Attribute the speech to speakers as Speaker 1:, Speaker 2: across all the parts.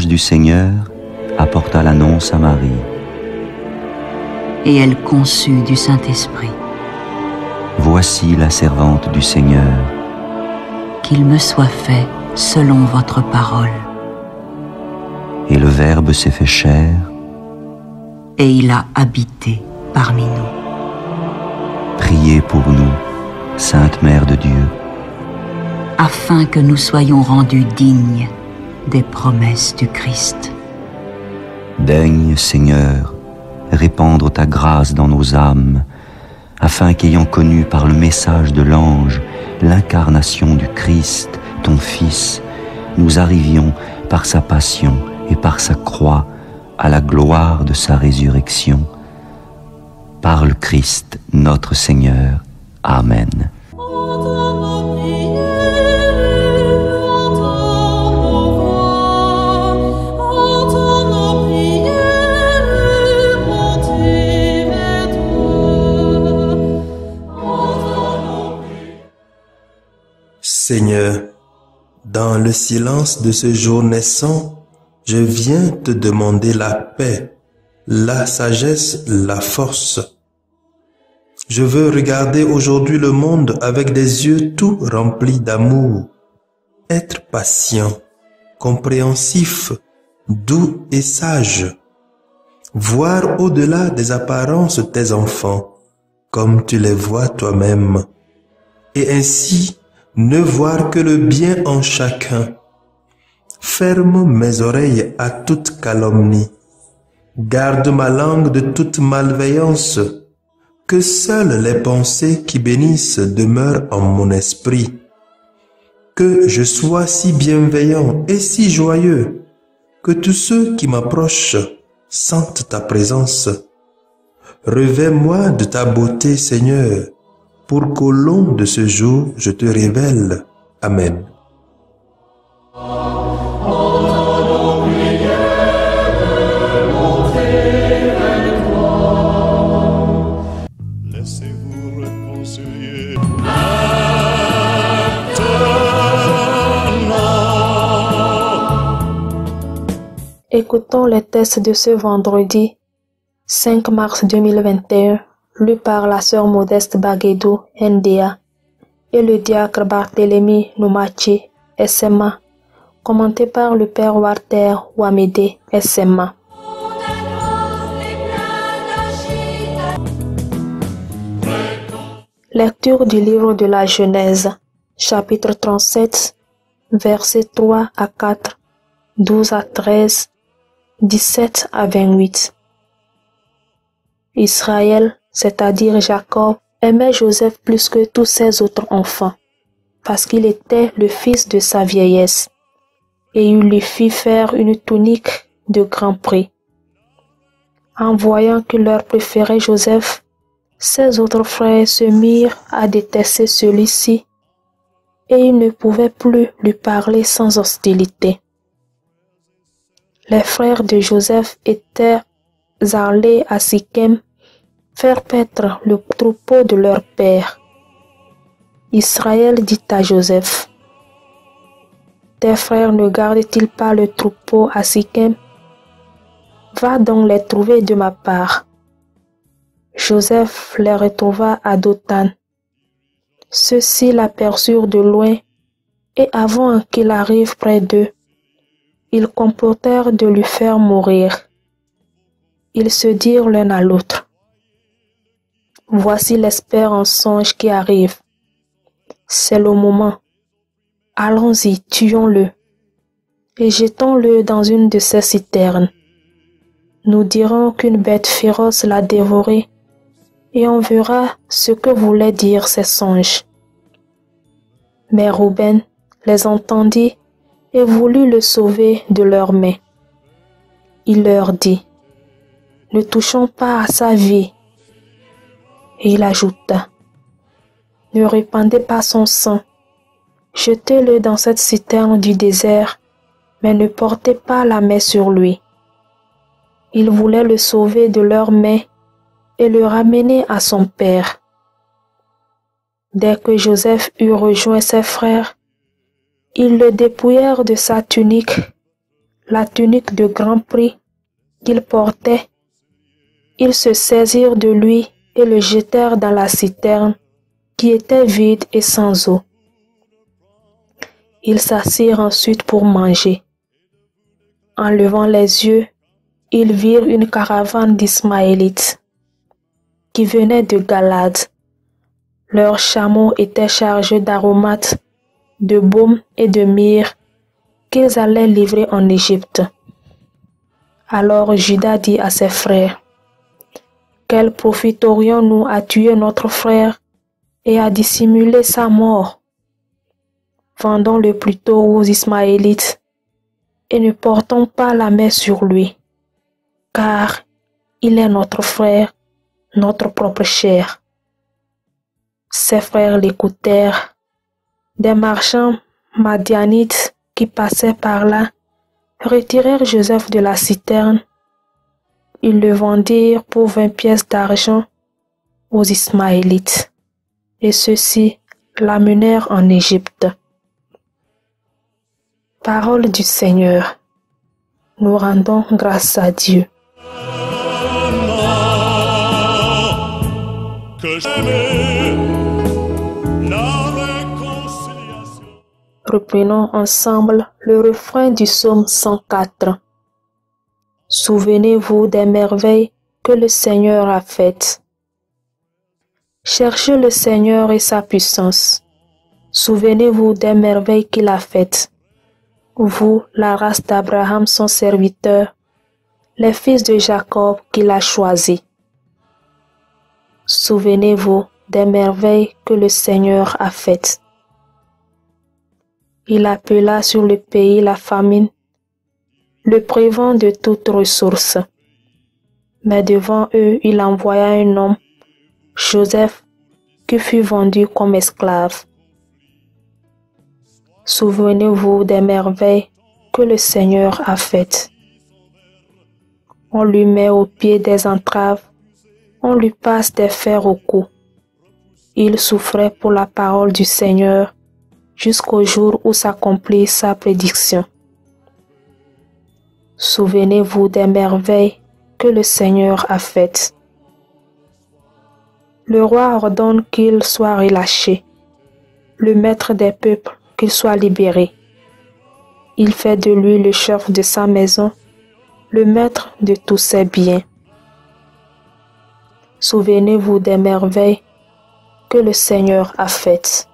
Speaker 1: L'ange du Seigneur apporta l'annonce à Marie.
Speaker 2: Et elle conçut du Saint-Esprit.
Speaker 1: Voici la servante du Seigneur.
Speaker 2: Qu'il me soit fait selon votre parole.
Speaker 1: Et le Verbe s'est fait chair.
Speaker 2: Et il a habité parmi nous.
Speaker 1: Priez pour nous, Sainte Mère de Dieu.
Speaker 2: Afin que nous soyons rendus dignes des promesses du Christ.
Speaker 1: Daigne, Seigneur, répandre ta grâce dans nos âmes, afin qu'ayant connu par le message de l'ange l'incarnation du Christ, ton Fils, nous arrivions par sa passion et par sa croix à la gloire de sa résurrection. Par le Christ notre Seigneur. Amen.
Speaker 3: Seigneur, dans le silence de ce jour naissant, je viens te demander la paix, la sagesse, la force. Je veux regarder aujourd'hui le monde avec des yeux tout remplis d'amour, être patient, compréhensif, doux et sage, voir au-delà des apparences tes enfants, comme tu les vois toi-même, et ainsi ne voir que le bien en chacun. Ferme mes oreilles à toute calomnie. Garde ma langue de toute malveillance. Que seules les pensées qui bénissent demeurent en mon esprit. Que je sois si bienveillant et si joyeux que tous ceux qui m'approchent sentent ta présence. Revêt-moi de ta beauté, Seigneur, pour qu'au long de ce jour je te révèle. Amen.
Speaker 4: Écoutons les tests de ce vendredi 5 mars 2021, lu par la sœur Modeste Baguedo, NDA, et le diacre Barthélemy Noumachi, SMA, commenté par le père Walter Wamede, SMA. Lecture du livre de la Genèse, chapitre 37, versets 3 à 4, 12 à 13, 17 à 28. Israël, c'est-à-dire Jacob, aimait Joseph plus que tous ses autres enfants, parce qu'il était le fils de sa vieillesse, et il lui fit faire une tunique de grand prix. En voyant que leur préférait Joseph, ses autres frères se mirent à détester celui-ci, et ils ne pouvaient plus lui parler sans hostilité. Les frères de Joseph étaient allés à Sichem faire paître le troupeau de leur père. Israël dit à Joseph, Tes frères ne gardent-ils pas le troupeau à Sichem Va donc les trouver de ma part. Joseph les retrouva à Dothan. Ceux-ci l'aperçurent de loin, et avant qu'il arrive près d'eux, ils complotèrent de lui faire mourir. Ils se dirent l'un à l'autre. Voici l'espérance qui arrive. C'est le moment. Allons-y, tuons-le et jetons-le dans une de ces citernes. Nous dirons qu'une bête féroce l'a dévoré et on verra ce que voulaient dire ces songes. Mais Rouben les entendit et voulut le sauver de leurs mains. il leur dit, Ne touchons pas à sa vie. Et il ajouta, Ne répandez pas son sang, jetez-le dans cette citerne du désert, mais ne portez pas la main sur lui. Ils voulaient le sauver de leurs mains et le ramener à son père. Dès que Joseph eut rejoint ses frères, ils le dépouillèrent de sa tunique, la tunique de grand prix qu'il portait. Ils se saisirent de lui et le jetèrent dans la citerne qui était vide et sans eau. Ils s'assirent ensuite pour manger. En levant les yeux, ils virent une caravane d'Ismaélites qui venaient de Galade. Leurs chameaux étaient chargés d'aromates, de baume et de myrrhe qu'ils allaient livrer en Égypte. Alors Judas dit à ses frères, Quel profiterions-nous à tuer notre frère et à dissimuler sa mort? Vendons-le plutôt aux Ismaélites et ne portons pas la main sur lui, car il est notre frère, notre propre chair. Ses frères l'écoutèrent. Des marchands madianites qui passaient par là retirèrent Joseph de la citerne. Ils le vendirent pour vingt pièces d'argent aux Ismaélites, et ceux-ci l'amenèrent en Égypte. Parole du Seigneur. Nous rendons grâce à Dieu. Reprenons ensemble le refrain du psaume 104. Souvenez-vous des merveilles que le Seigneur a faites. Cherchez le Seigneur et sa puissance. Souvenez-vous des merveilles qu'il a faites. Vous, la race d'Abraham, son serviteur, les fils de Jacob qu'il a choisis. Souvenez-vous des merveilles que le Seigneur a faites. Il appela sur le pays la famine, le prévent de toute ressource. Mais devant eux, il envoya un homme, Joseph, qui fut vendu comme esclave. Souvenez-vous des merveilles que le Seigneur a faites. On lui met au pied des entraves, on lui passe des fers au cou. Il souffrait pour la parole du Seigneur jusqu'au jour où s'accomplit sa prédiction. Souvenez-vous des merveilles que le Seigneur a faites. Le roi ordonne qu'il soit relâché, le maître des peuples qu'il soit libéré. Il fait de lui le chef de sa maison, le maître de tous ses biens. Souvenez-vous des merveilles que le Seigneur a faites.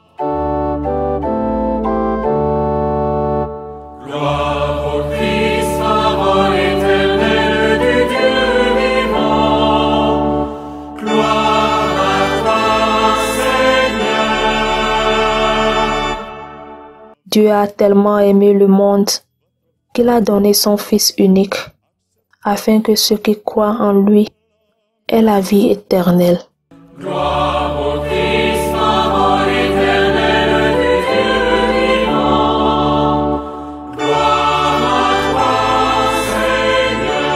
Speaker 5: Dieu
Speaker 4: a tellement aimé le monde qu'il a donné son Fils unique, afin que ceux qui croient en lui aient la vie éternelle.
Speaker 5: Gloire au. Gloire à toi, Seigneur.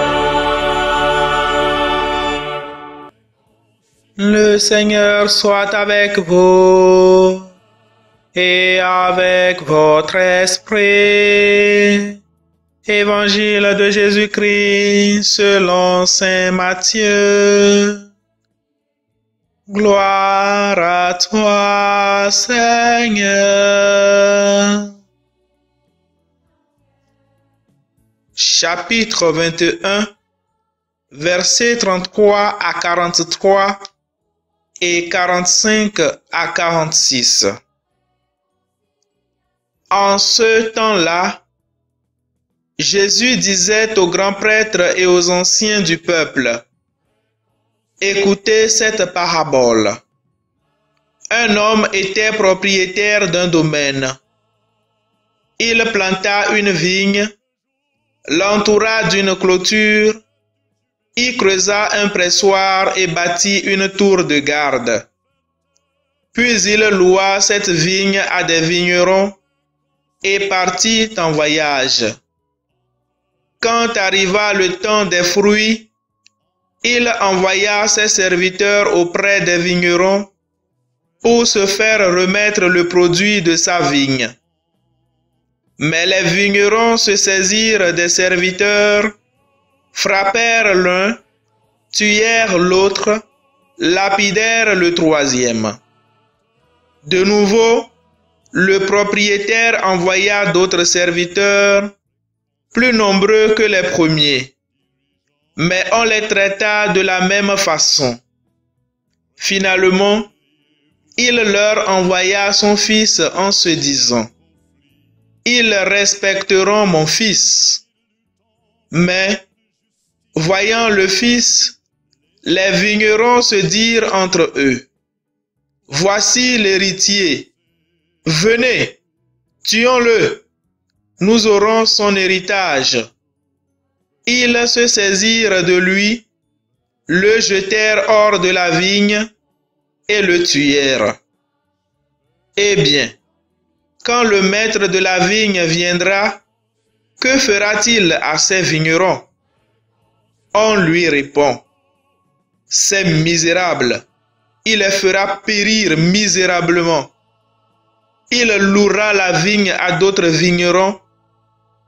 Speaker 6: Le Seigneur soit avec vous et avec votre esprit. Évangile de Jésus-Christ selon Saint Matthieu. Gloire à toi, Seigneur. Chapitre 21, versets 33 à 43 et 45 à 46. En ce temps-là, Jésus disait aux grands prêtres et aux anciens du peuple, Écoutez cette parabole. Un homme était propriétaire d'un domaine. Il planta une vigne, l'entoura d'une clôture, y creusa un pressoir et bâtit une tour de garde. Puis il loua cette vigne à des vignerons et partit en voyage. Quand arriva le temps des fruits, il envoya ses serviteurs auprès des vignerons pour se faire remettre le produit de sa vigne. Mais les vignerons se saisirent des serviteurs, frappèrent l'un, tuèrent l'autre, lapidèrent le troisième. De nouveau, le propriétaire envoya d'autres serviteurs, plus nombreux que les premiers, mais on les traita de la même façon. Finalement, il leur envoya son fils en se disant, Ils respecteront mon fils. Mais, voyant le fils, les vignerons se dirent entre eux, Voici l'héritier. Venez, tuons-le. Nous aurons son héritage. Ils se saisirent de lui, le jetèrent hors de la vigne et le tuèrent. Eh bien, quand le maître de la vigne viendra, que fera-t-il à ces vignerons? On lui répond, Ces misérables, il les fera périr misérablement. Il louera la vigne à d'autres vignerons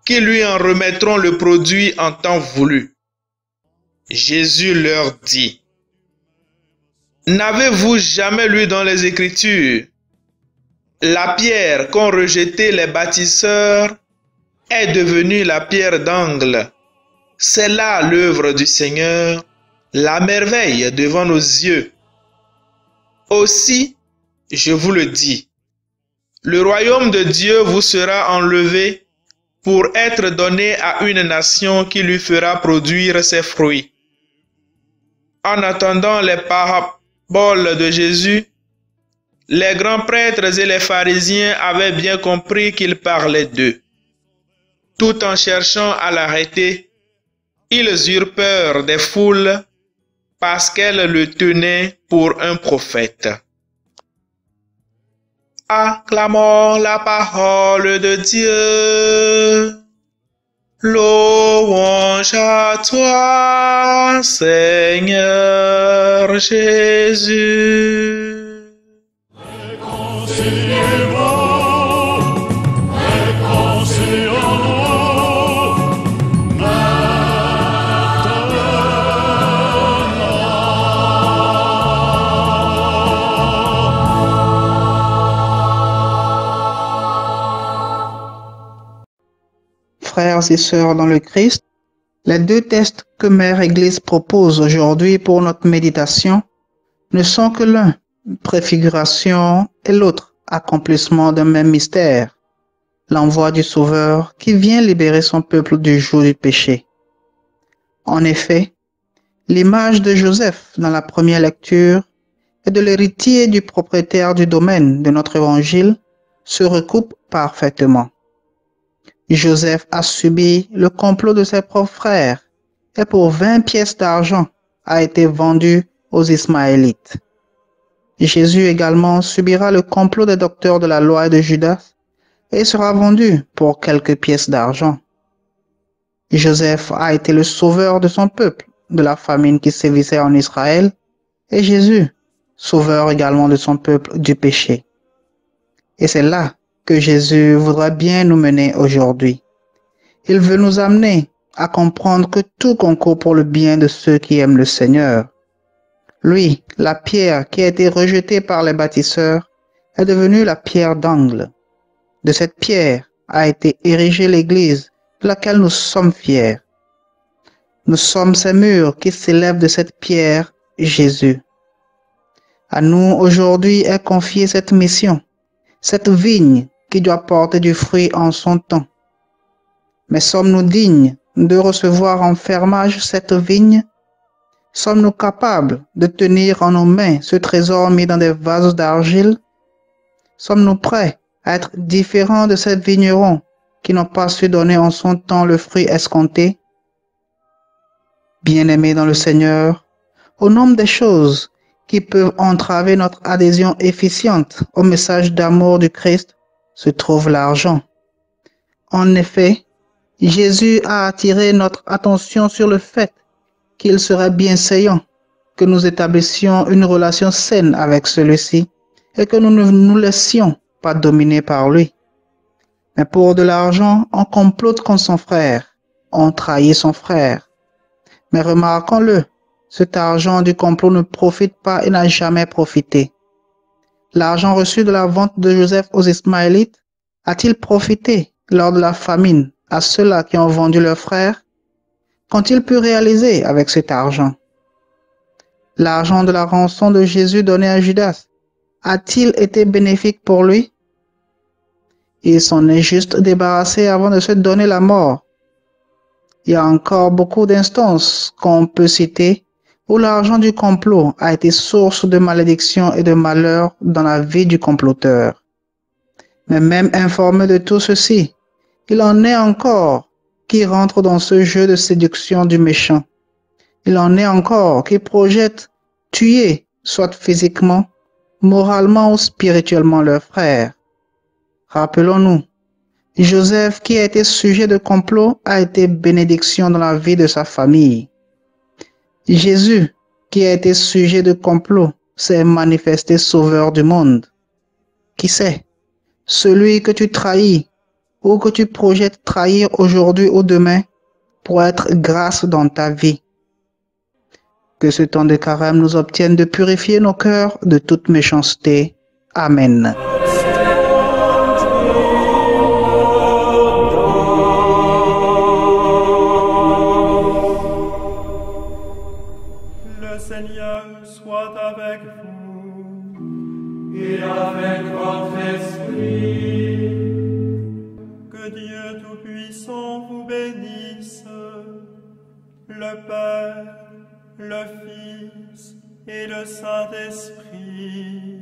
Speaker 6: qui lui en remettront le produit en temps voulu. Jésus leur dit, N'avez-vous jamais lu dans les Écritures La pierre qu'ont rejetée les bâtisseurs est devenue la pierre d'angle. C'est là l'œuvre du Seigneur, la merveille devant nos yeux. Aussi, je vous le dis, le royaume de Dieu vous sera enlevé pour être donné à une nation qui lui fera produire ses fruits. En attendant les paraboles de Jésus, les grands prêtres et les pharisiens avaient bien compris qu'il parlait d'eux. Tout en cherchant à l'arrêter, ils eurent peur des foules parce qu'elles le tenaient pour un prophète. Acclamons la parole de Dieu. Louange à toi, Seigneur Jésus.
Speaker 7: Frères et sœurs dans le Christ, les deux textes que Mère Église propose aujourd'hui pour notre méditation ne sont que l'un, préfiguration, et l'autre, accomplissement d'un même mystère, l'envoi du Sauveur qui vient libérer son peuple du jour du péché. En effet, l'image de Joseph dans la première lecture et de l'héritier du propriétaire du domaine de notre évangile se recoupe parfaitement. Joseph a subi le complot de ses propres frères et pour 20 pièces d'argent a été vendu aux Ismaélites. Jésus également subira le complot des docteurs de la loi et de Judas et sera vendu pour quelques pièces d'argent. Joseph a été le sauveur de son peuple de la famine qui sévissait en Israël et Jésus, sauveur également de son peuple du péché. Et c'est là que Jésus voudrait bien nous mener aujourd'hui. Il veut nous amener à comprendre que tout concourt pour le bien de ceux qui aiment le Seigneur. Lui, la pierre qui a été rejetée par les bâtisseurs, est devenue la pierre d'angle. De cette pierre a été érigée l'Église, de laquelle nous sommes fiers. Nous sommes ces murs qui s'élèvent de cette pierre, Jésus. À nous aujourd'hui est confiée cette mission, cette vigne qui doit porter du fruit en son temps. Mais sommes-nous dignes de recevoir en fermage cette vigne? Sommes-nous capables de tenir en nos mains ce trésor mis dans des vases d'argile? Sommes-nous prêts à être différents de ces vignerons qui n'ont pas su donner en son temps le fruit escompté? Bien-aimés dans le Seigneur, au nombre des choses qui peuvent entraver notre adhésion efficiente au message d'amour du Christ se trouve l'argent. En effet, Jésus a attiré notre attention sur le fait qu'il serait bien bienséant que nous établissions une relation saine avec celui-ci et que nous ne nous laissions pas dominer par lui. Mais pour de l'argent, on complote contre son frère, on trahit son frère. Mais remarquons-le, cet argent du complot ne profite pas et n'a jamais profité. L'argent reçu de la vente de Joseph aux Ismaélites a-t-il profité lors de la famine à ceux-là qui ont vendu leurs frères? Qu'ont-ils pu réaliser avec cet argent? L'argent de la rançon de Jésus donné à Judas a-t-il été bénéfique pour lui? Il s'en est juste débarrassé avant de se donner la mort. Il y a encore beaucoup d'instances qu'on peut citer où l'argent du complot a été source de malédiction et de malheur dans la vie du comploteur. Mais même informé de tout ceci, il en est encore qui rentrent dans ce jeu de séduction du méchant. Il en est encore qui projettent tuer, soit physiquement, moralement ou spirituellement leurs frères. Rappelons-nous, Joseph, qui a été sujet de complot, a été bénédiction dans la vie de sa famille. Jésus, qui a été sujet de complot, s'est manifesté sauveur du monde. Qui sait, celui que tu trahis ou que tu projettes trahir aujourd'hui ou demain pour être grâce dans ta vie. Que ce temps de carême nous obtienne de purifier nos cœurs de toute méchanceté. Amen.
Speaker 8: Bénisse, le Père, le Fils et le Saint-Esprit.